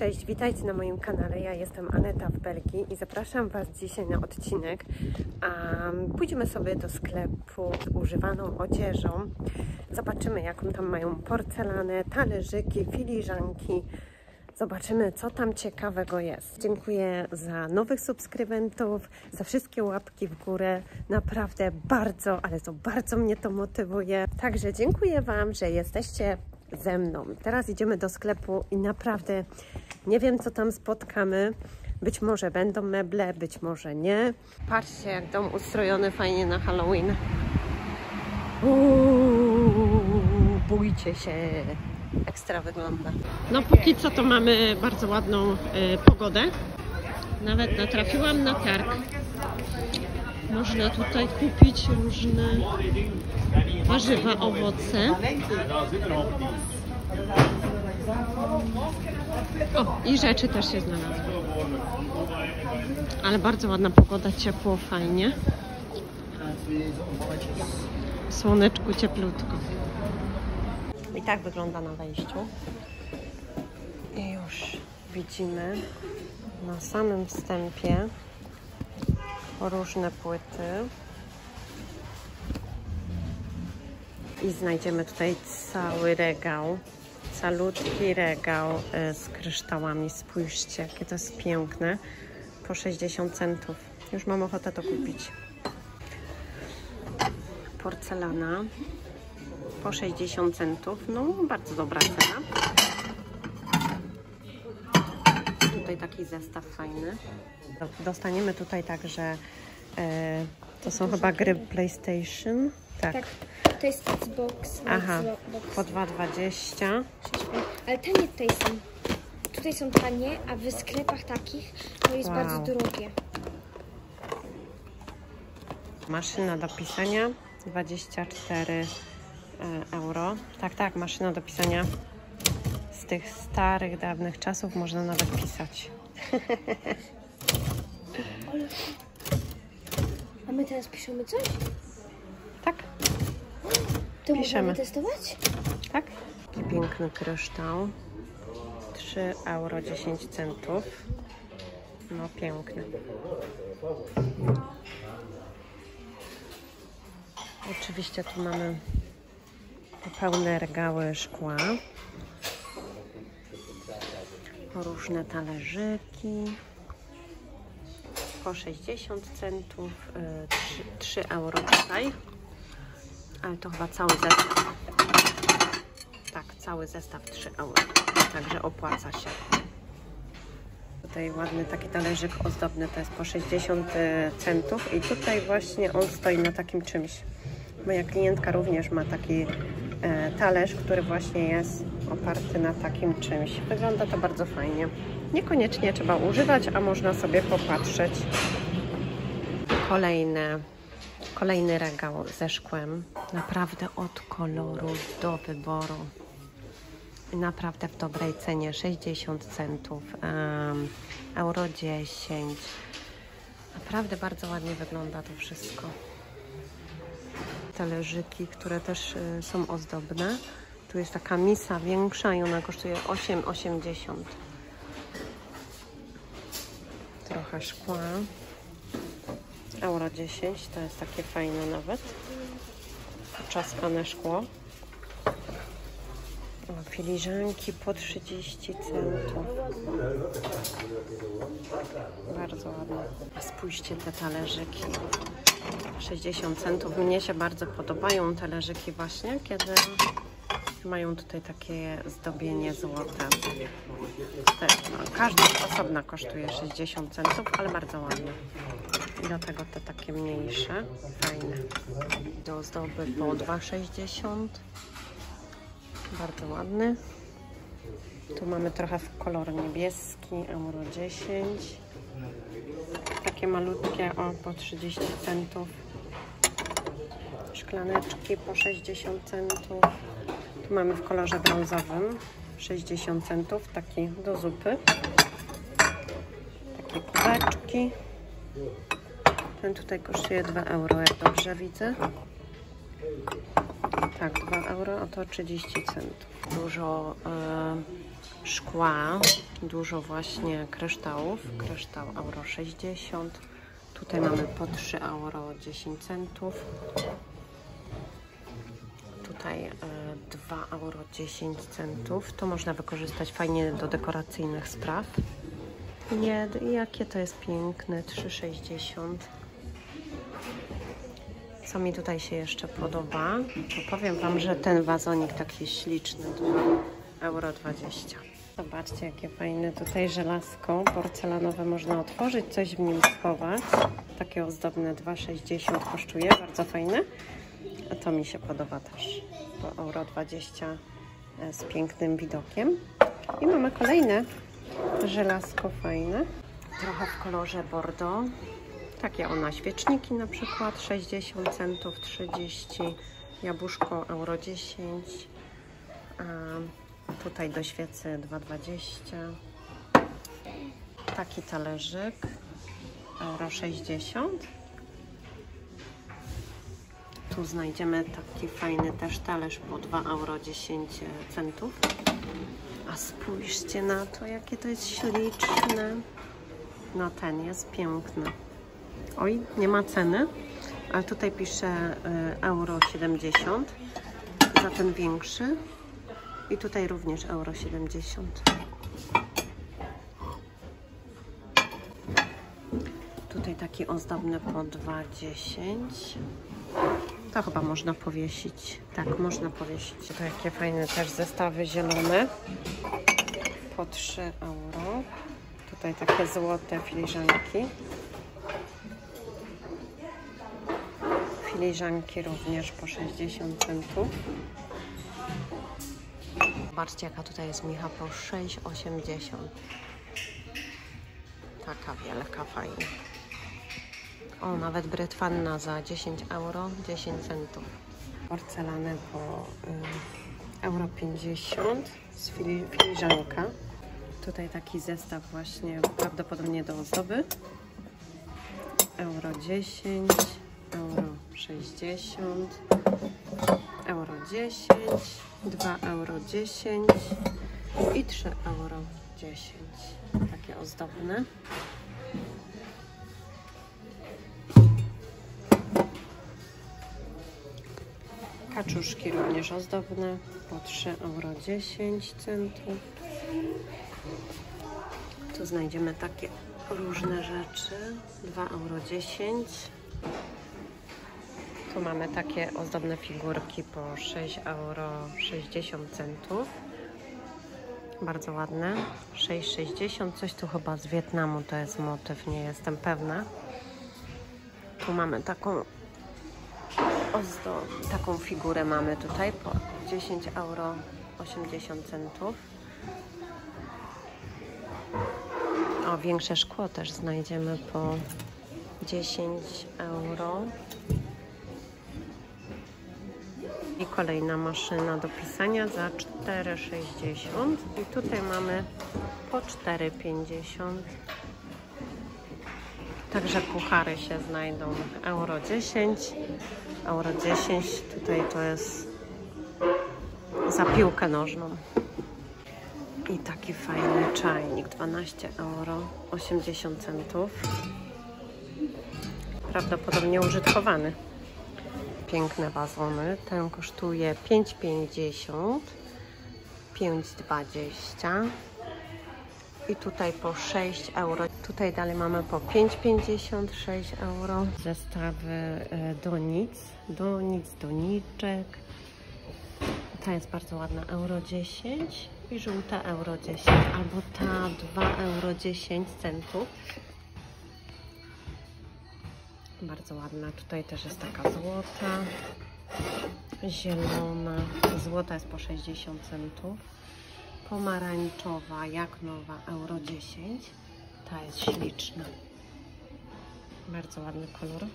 Cześć, witajcie na moim kanale. Ja jestem Aneta w Belgii i zapraszam Was dzisiaj na odcinek. Pójdziemy sobie do sklepu z używaną odzieżą. Zobaczymy, jaką tam mają porcelanę, talerzyki, filiżanki. Zobaczymy, co tam ciekawego jest. Dziękuję za nowych subskrybentów, za wszystkie łapki w górę. Naprawdę bardzo, ale to bardzo mnie to motywuje. Także dziękuję Wam, że jesteście ze mną. Teraz idziemy do sklepu i naprawdę nie wiem, co tam spotkamy. Być może będą meble, być może nie. Patrzcie, jak dom ustrojony fajnie na Halloween. Uuu, bójcie się. Ekstra wygląda. No póki co to mamy bardzo ładną y, pogodę. Nawet natrafiłam na targ. Można tutaj kupić różne warzywa, owoce. O, i rzeczy też się znalazły. Ale bardzo ładna pogoda, ciepło, fajnie. W słoneczku cieplutko. I tak wygląda na wejściu. I już widzimy na samym wstępie różne płyty. I znajdziemy tutaj cały regał, calutki regał y, z kryształami. Spójrzcie, jakie to jest piękne. Po 60 centów. Już mam ochotę to kupić. Porcelana po 60 centów. No, bardzo dobra cena. Tutaj taki zestaw fajny. Dostaniemy tutaj także, e, to są chyba gry PlayStation. Tak. Tak, to jest Xbox. Aha, Xbox. po 2,20. Ale tanie tutaj są. Tutaj są tanie, a w sklepach takich to jest Wow. bardzo drogie. Maszyna do pisania 24 e, euro. Tak, tak, maszyna do pisania z tych starych, dawnych czasów można nawet pisać. A my teraz piszemy coś? To Piszemy. testować? tak. Taki piękny kryształ. 3 euro 10 centów. No piękny. Oczywiście tu mamy pełne regały szkła. Różne talerzyki. Po 60 centów. y, 3, 3 euro tutaj. Ale to chyba cały zestaw. Tak, cały zestaw 3 euro. Także opłaca się. Tutaj ładny taki talerzyk ozdobny, to jest po 60 centów i tutaj właśnie on stoi na takim czymś. Moja klientka również ma taki e, talerz, który właśnie jest oparty na takim czymś. Wygląda to bardzo fajnie. Niekoniecznie trzeba używać, a można sobie popatrzeć. Kolejne, kolejny regał ze szkłem. Naprawdę od koloru do wyboru. Naprawdę w dobrej cenie 60 centów, em, euro 10. Naprawdę bardzo ładnie wygląda to wszystko. Talerzyki, które też y, są ozdobne. Tu jest taka misa większa i ona kosztuje 8,80. Trochę szkła. Euro 10, to jest takie fajne nawet. Poczaskane szkło. Filiżanki po 30 centów. Bardzo ładne. A Spójrzcie te talerzyki. 60 centów. Mnie się bardzo podobają talerzyki właśnie, kiedy mają tutaj takie zdobienie złote. Te, no, każda osobna kosztuje 60 centów, ale bardzo ładne. Dlatego te takie mniejsze, fajne. Do ozdoby po 2,60. Bardzo ładny. Tu mamy trochę w kolor niebieski, euro 10. Takie malutkie, o po 30 centów. Szklaneczki po 60 centów. Tu mamy w kolorze brązowym 60 centów, taki do zupy. Takie kubeczki. Ten tutaj kosztuje 2 euro, jak dobrze widzę. Tak, 2 euro, a to 30 centów. Dużo e, szkła, dużo właśnie kryształów. Kryształ euro 60. Tutaj mamy po 3 euro 10 centów. Tutaj e, 2 euro 10 centów. To można wykorzystać fajnie do dekoracyjnych spraw. Jed, jakie to jest piękne, 3,60. Co mi tutaj się jeszcze podoba, to powiem Wam, że ten wazonik taki śliczny, 2 euro 20. Zobaczcie, jakie fajne tutaj żelazko porcelanowe można otworzyć, coś w nim schować. Takie ozdobne 2,60 kosztuje, bardzo fajne. A to mi się podoba też, bo euro 20 e, z pięknym widokiem. I mamy kolejne żelazko fajne, trochę w kolorze bordeaux. Takie ona, świeczniki na przykład 60 centów, 30, jabłuszko euro 10, a tutaj do świecy 2,20. Taki talerzyk euro 60. Tu znajdziemy taki fajny też talerz po 2,10 euro centów. A spójrzcie na to, jakie to jest śliczne. No ten jest piękny. Oj, nie ma ceny, ale tutaj pisze y, euro 70 za ten większy. I tutaj również euro 70. Tutaj taki ozdobny po 2,10. To chyba można powiesić. Tak, można powiesić. To jakie fajne też zestawy zielone. Po 3 euro. Tutaj takie złote filiżanki. Filiżanki również po 60 centów. Zobaczcie, jaka tutaj jest micha po 6,80. Taka wielka, fajna. O, nawet brytwanna za 10 euro, 10 centów. Porcelany po y, euro 50 z fili filiżanka. Tutaj taki zestaw właśnie prawdopodobnie do ozdoby. Euro 10, euro 60, euro 10, 2 euro 10 i 3 euro 10. Takie ozdobne. Kaczuszki również ozdobne po 3,10 euro centów. Tu znajdziemy takie różne rzeczy. 2,10 euro. Tu mamy takie ozdobne figurki po 6,60 euro. Bardzo ładne. 6,60. Coś tu chyba z Wietnamu to jest motyw, nie jestem pewna. Tu mamy taką ozdob, taką figurę mamy tutaj po 10 euro 80 centów. O, większe szkło też znajdziemy po 10 euro. I kolejna maszyna do pisania za 4,60 i tutaj mamy po 4,50 Także puchary się znajdą euro 10 euro 10 tutaj to jest za piłkę nożną. I taki fajny czajnik 12 euro 80 centów. Prawdopodobnie użytkowany piękne wazony ten kosztuje 5,50 5,20 i tutaj po 6 euro. Tutaj dalej mamy po 5,56 euro. Zestawy e, donic, donic, doniczek. Ta jest bardzo ładna, euro 10 i żółta euro 10, albo ta 2 euro 10 centów. Bardzo ładna. Tutaj też jest taka złota, zielona. Złota jest po 60 centów pomarańczowa, jak nowa, euro 10. Ta jest śliczna. Bardzo ładny kolor.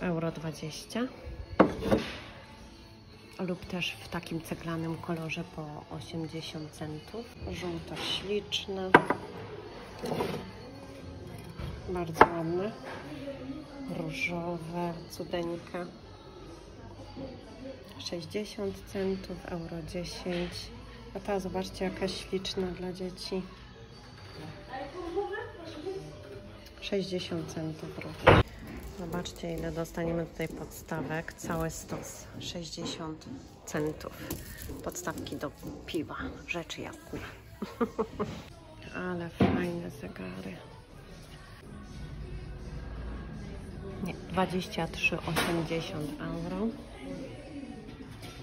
Euro 20. Lub też w takim ceglanym kolorze po 80 centów. Żółta śliczna. Bardzo ładne. Różowe, cudeńka. 60 centów, euro 10 A ta, zobaczcie, jaka śliczna dla dzieci. 60 centów. Zobaczcie, ile dostaniemy tutaj podstawek. Cały stos. 60 centów. Podstawki do piwa. Rzeczy jasne. Ale fajne zegary. 23,80 euro.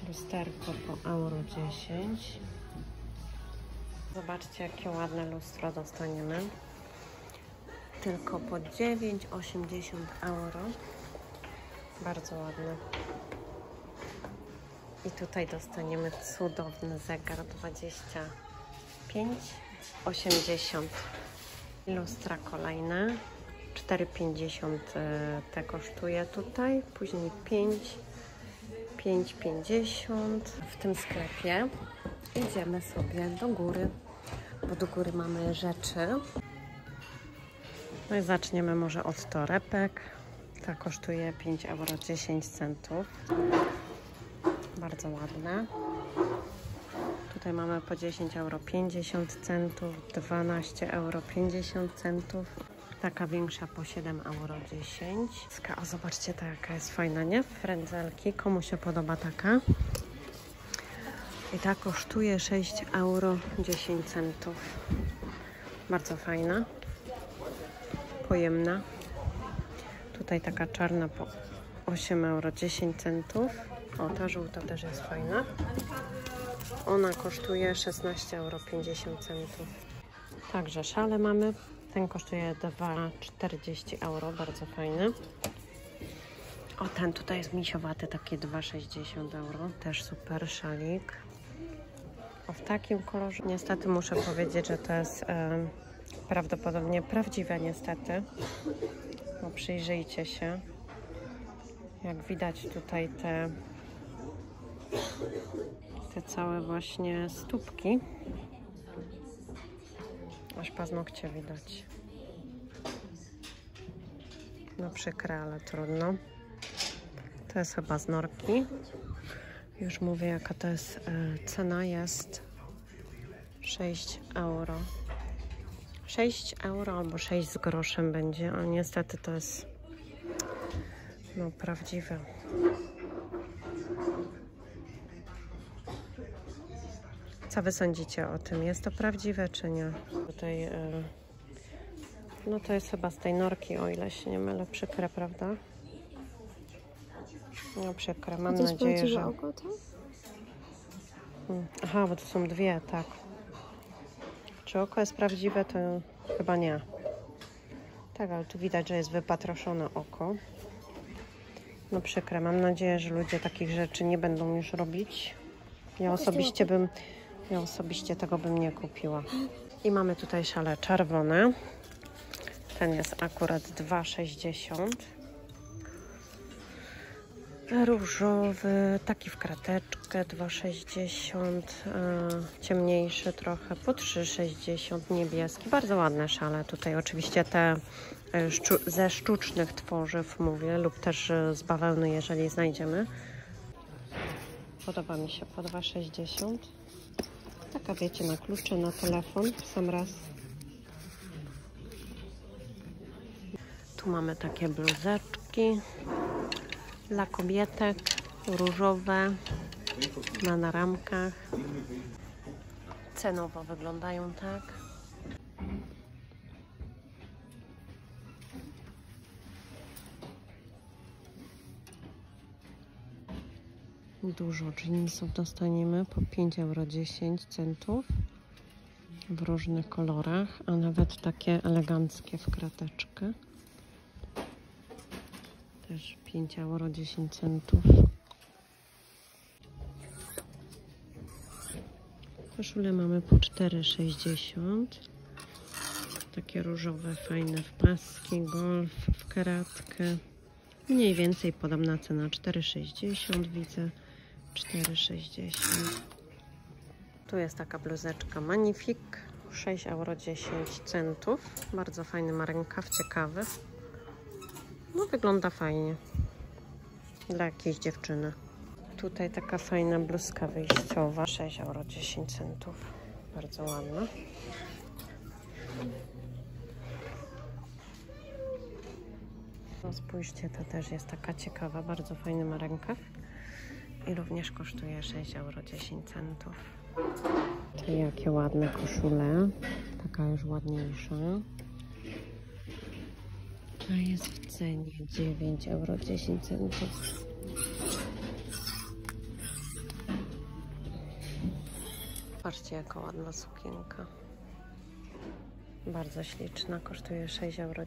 Lusterko po euro 10. Zobaczcie, jakie ładne lustro dostaniemy. Tylko po 9,80 euro. Bardzo ładne. I tutaj dostaniemy cudowny zegar 25,80. Lustra kolejne. 4,50 te kosztuje tutaj. Później 5. 5,50 w tym sklepie. Idziemy sobie do góry, bo do góry mamy rzeczy. No i zaczniemy może od torebek. Ta kosztuje 5 euro 10 centów. Bardzo ładne. Tutaj mamy po 10 euro 50 centów, 12 euro 50 centów. Taka większa po 7 euro 10. O, zobaczcie, ta jaka jest fajna, nie? Frędzelki. Komu się podoba taka? I ta kosztuje 6 euro 10 centów. Bardzo fajna. Pojemna. Tutaj taka czarna po 8 euro 10 centów. O, ta żółta też jest fajna. Ona kosztuje 16 euro 50 centów. Także szale mamy. Ten kosztuje 2,40 euro. Bardzo fajny. O, ten tutaj jest misiowaty, taki 2,60 euro. Też super szalik. O, w takim kolorze niestety muszę powiedzieć, że to jest prawdopodobnie prawdziwe niestety. No, przyjrzyjcie się. Jak widać tutaj te te całe właśnie stópki. Aż paznokcie widać. No przykre, ale trudno. To jest chyba z norki. Już mówię, jaka to jest e, cena. Jest 6 euro. 6 euro albo 6 z groszem będzie, ale niestety to jest no prawdziwe. Co wy sądzicie o tym? Jest to prawdziwe czy nie? Tutaj, e, no to jest chyba z tej norki, o ile się nie mylę, przykre, prawda? No przykre, mam to nadzieję, że... oko, tak? Mm, Aha, bo to są dwie, tak. Czy oko jest prawdziwe, to chyba nie. Tak, ale tu widać, że jest wypatroszone oko. No przykre, mam nadzieję, że ludzie takich rzeczy nie będą już robić. Ja osobiście bym, ja osobiście tego bym nie kupiła. I mamy tutaj szale czerwone. Ten jest akurat 2,60. Różowy, taki w krateczkę 2,60, e, ciemniejszy trochę po 3,60, niebieski. Bardzo ładne szale tutaj. Oczywiście te e, szczu ze sztucznych tworzyw mówię lub też e, z bawełny, jeżeli znajdziemy. Podoba mi się po 2,60. Taka wiecie, na klucze, na telefon sam raz. Tu mamy takie bluzeczki dla kobietek, różowe, na naramkach. Cenowo wyglądają tak. Dużo jeansów dostaniemy po 5,10 euro centów w różnych kolorach, a nawet takie eleganckie w krateczkę. Też 5 euro 10 centów. Koszule mamy po 4,60. Takie różowe, fajne w paski, golf, w kratkę. Mniej więcej podobna cena 4,60 widzę. 4,60. Tu jest taka bluzeczka Magnifique. 6,10 euro centów. Bardzo fajny ma ciekawy. No wygląda fajnie. Dla jakiejś dziewczyny. tutaj taka fajna bluzka wyjściowa. 6 euro 10 centów. Bardzo ładna. No spójrzcie, to też jest taka ciekawa, bardzo fajny ma rękaw. I również kosztuje 6 euro 10 centów. To jakie ładne koszule. Taka już ładniejsza. Ta jest w cenie 9 euro 10 centów. Patrzcie, jaka ładna sukienka. Bardzo śliczna, kosztuje 6 euro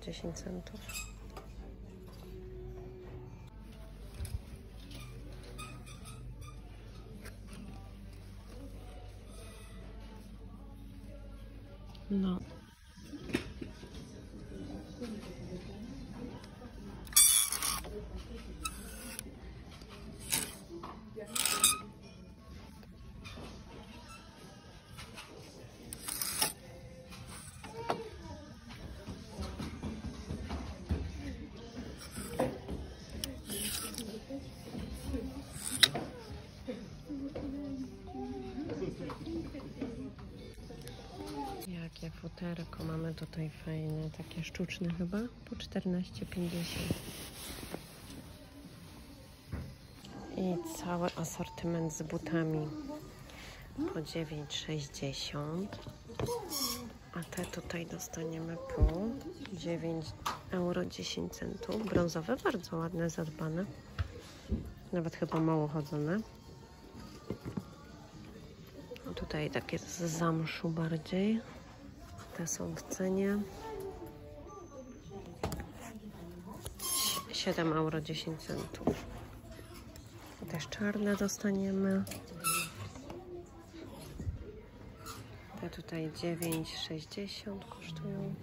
10 futerko mamy tutaj fajne, takie sztuczne chyba, po 14,50. I cały asortyment z butami po 9,60. A te tutaj dostaniemy po 9 euro 10 centów. Brązowe, bardzo ładne, zadbane. Nawet chyba mało chodzone. A tutaj takie z zamszu bardziej. Te są w cenie 7 euro 10 centów. Też czarne dostaniemy. Te tutaj 9,60 kosztują.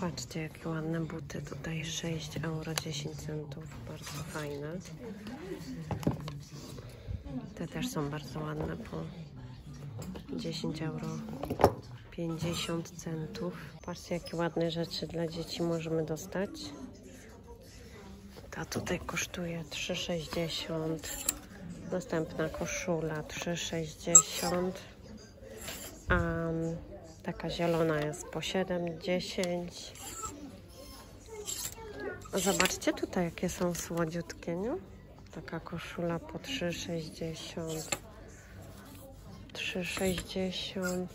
Patrzcie, jakie ładne buty. Tutaj 6 euro 10 centów. Bardzo fajne. Te też są bardzo ładne po 10 euro 50 centów. Patrzcie, jakie ładne rzeczy dla dzieci możemy dostać. Ta tutaj kosztuje 3,60. Następna koszula 3,60. A taka zielona jest po 7,10. Zobaczcie tutaj, jakie są słodziutkie, nie? Taka koszula po 3,60. 3,60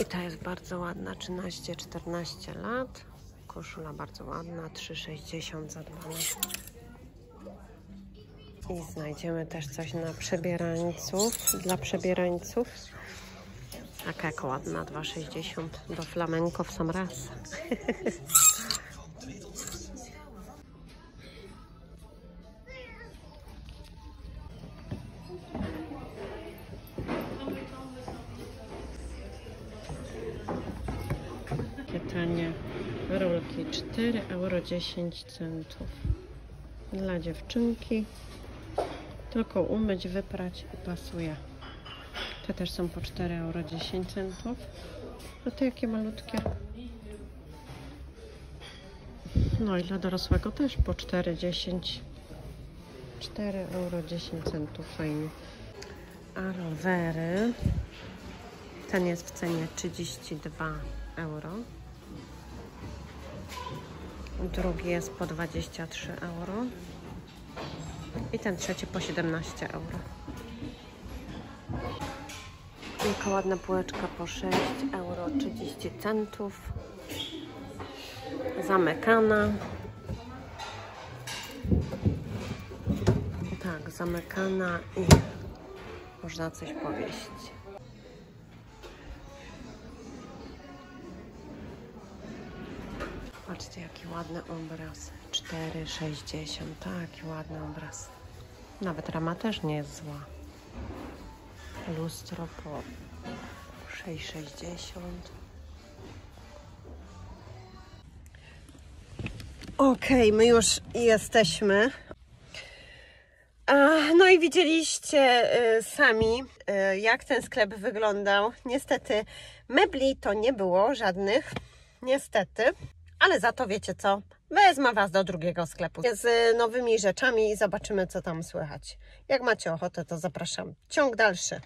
i ta jest bardzo ładna 13-14 lat. Koszula bardzo ładna 3,60 zadbana i znajdziemy też coś na przebierańców dla przebierańców. Taka jak ładna 2,60 do flamenko w sam raz rolki 4 euro 10 centów. Dla dziewczynki. Tylko umyć, wyprać i pasuje. Te też są po 4 euro 10 centów. A te jakie malutkie? No i dla dorosłego też po 4,10 4 euro 10 centów fajnie. A rowery. Ten jest w cenie 32 euro. Drugi jest po 23 euro. I ten trzeci po 17 euro. Taka ładna półeczka po 6 euro 30 centów. Zamykana. Tak, zamykana i można coś powiesić. Ładny obraz. 4,60. Taki ładny obraz. Nawet rama też nie jest zła. Lustro po 6,60. Okej, my już jesteśmy. No i widzieliście y, sami, y, jak ten sklep wyglądał. Niestety, mebli to nie było żadnych. Niestety. Ale za to wiecie co? wezmę Was do drugiego sklepu z y, nowymi rzeczami i zobaczymy, co tam słychać. Jak macie ochotę, to zapraszam. Ciąg dalszy.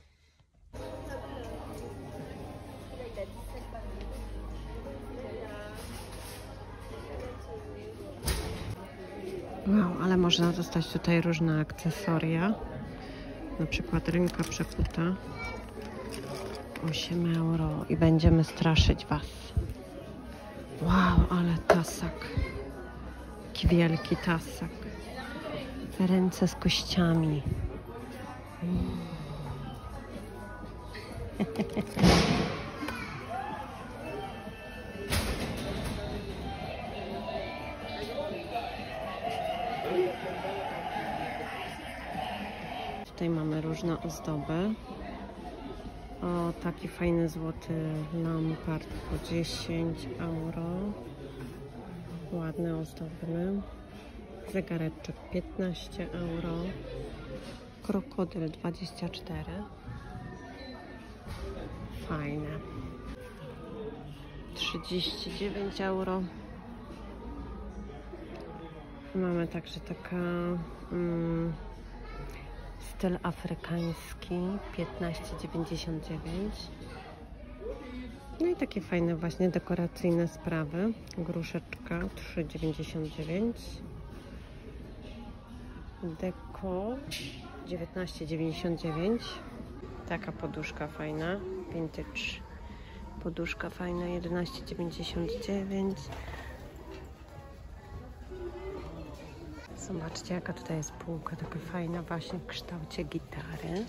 Wow, ale można dostać tutaj różne akcesoria. Na przykład ręka przekuta. 8 euro i będziemy straszyć Was. Wow, ale tasak. Jaki wielki tasak. Ręce z kościami. Tutaj mamy różne ozdoby. O, taki fajny złoty lampart po 10 euro. Ładny, ozdobny. Zegareczek 15 euro. Krokodyl 24. Fajne. 39 euro. Mamy także taka mm, styl afrykański 15,99 no i takie fajne właśnie dekoracyjne sprawy. Gruszeczka 3,99 deko 19,99 taka poduszka fajna vintage poduszka fajna 11,99 Zobaczcie, jaka tutaj jest półka, taka fajna właśnie w kształcie gitary.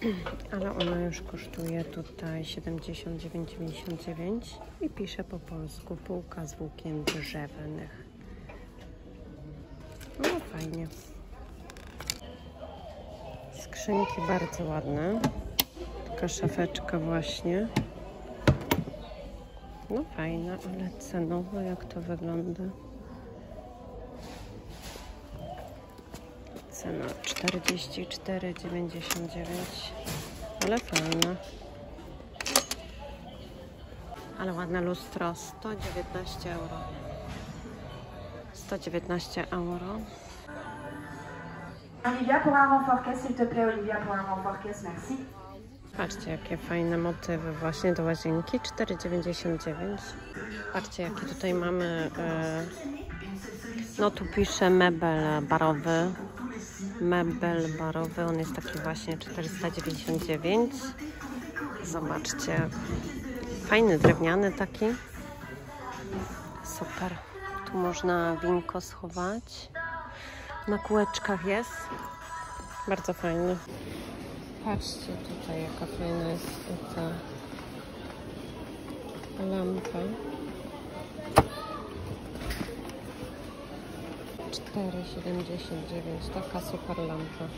Ale ona już kosztuje tutaj 79,99 i pisze po polsku półka z włókien drzewnych. No fajnie. Skrzynki bardzo ładne. Taka szafeczka właśnie. No fajna, ale cenowo jak to wygląda? Cena 44,99 ale fajna. Ale ładne lustro 119 euro. 119 euro. Olivia, pour un renfort caisse, s'il te plaît, Olivia, pour un renfort caisse, merci. Patrzcie, jakie fajne motywy właśnie do łazienki. 4,99. Patrzcie, jakie tutaj mamy. E, no tu pisze mebel barowy. Mebel barowy, on jest taki właśnie 499. Zobaczcie. Fajny, drewniany taki. Super. Tu można winko schować. Na kółeczkach jest. Bardzo fajny. Patrzcie tutaj, jaka fajna jest ta lampa. 4,79. Taka super lampa.